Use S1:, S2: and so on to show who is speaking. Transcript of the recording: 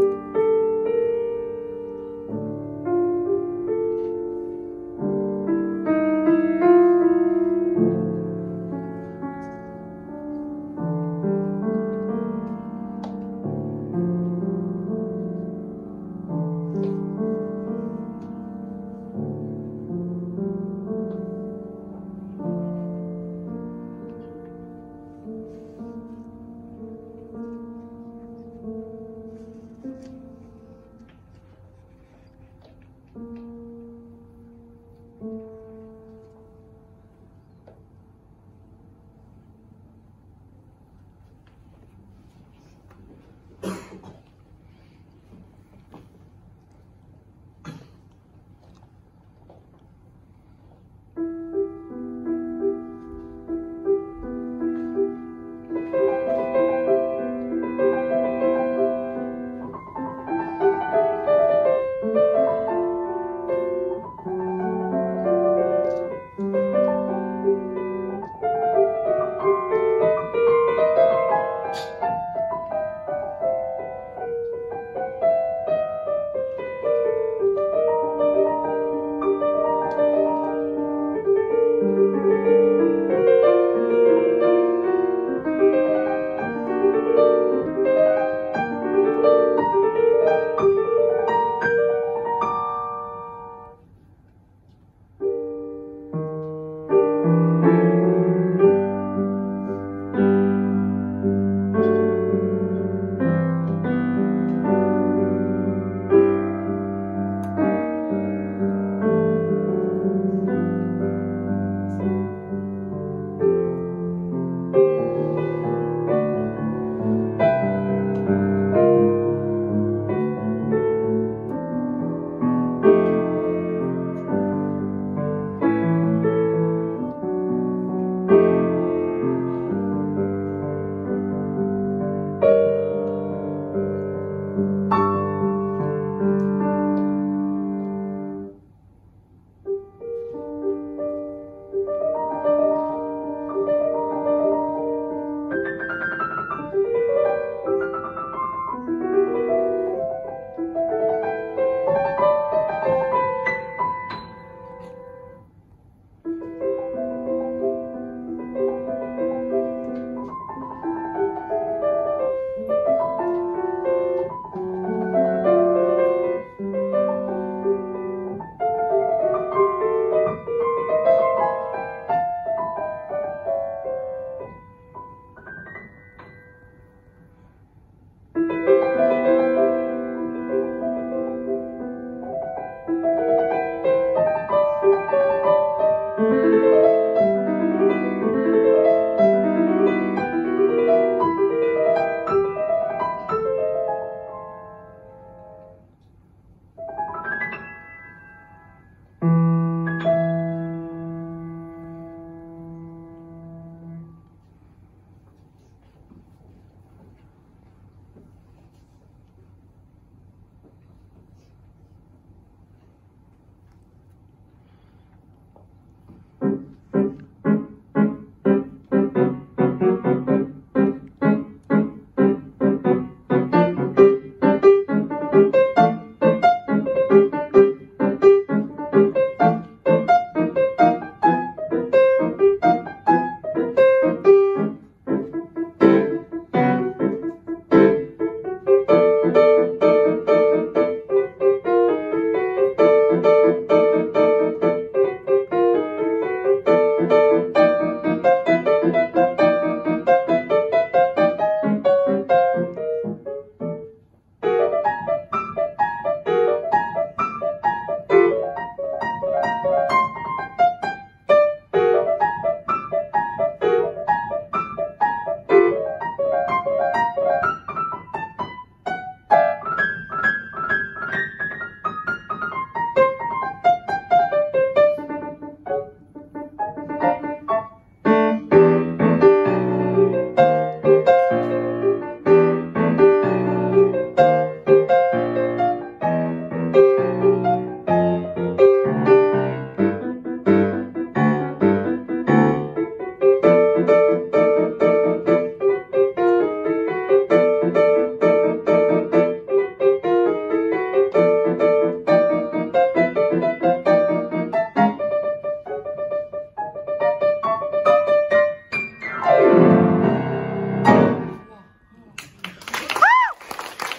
S1: you